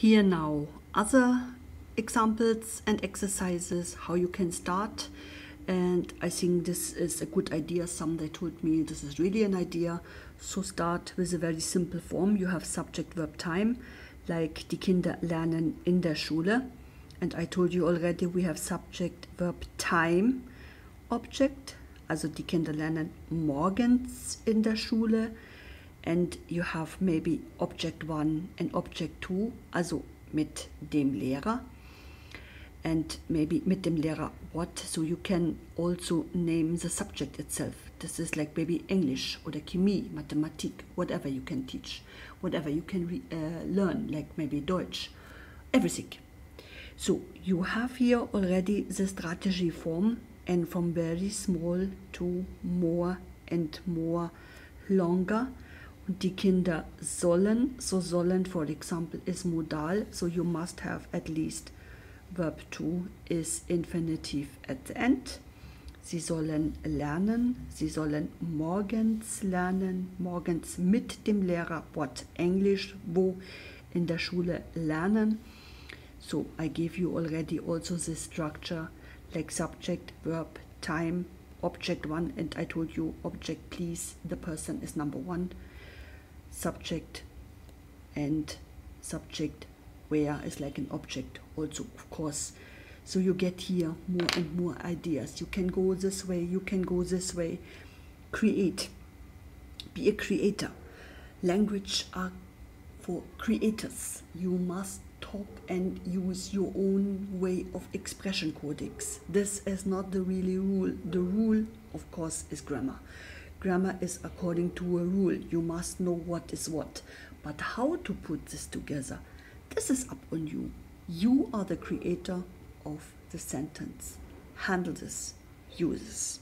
Here now other examples and exercises how you can start and I think this is a good idea. Some they told me this is really an idea. So start with a very simple form. You have subject verb time, like die Kinder lernen in der Schule. And I told you already we have subject verb time object. Also die Kinder lernen morgens in der Schule. And you have maybe object one and object two, also mit dem Lehrer and maybe mit dem Lehrer what, so you can also name the subject itself. This is like maybe English oder Chemie, Mathematik, whatever you can teach, whatever you can uh, learn, like maybe Deutsch, everything. So you have here already the strategy form and from very small to more and more longer. Die Kinder sollen, so sollen for example is modal, so you must have at least Verb to is infinitive at the end. Sie sollen lernen, sie sollen morgens lernen, morgens mit dem Lehrer, what English, wo in der Schule lernen. So I gave you already also the structure like subject, verb, time, object one, and I told you object please, the person is number one, subject and subject where is like an object also of course. So you get here more and more ideas. You can go this way you can go this way. Create. Be a creator. Language are for creators. You must talk and use your own way of expression codex. This is not the really rule. The rule of course is grammar grammar is according to a rule you must know what is what but how to put this together this is up on you. You are the creator of the sentence. Handle this. Use this.